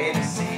Tennessee.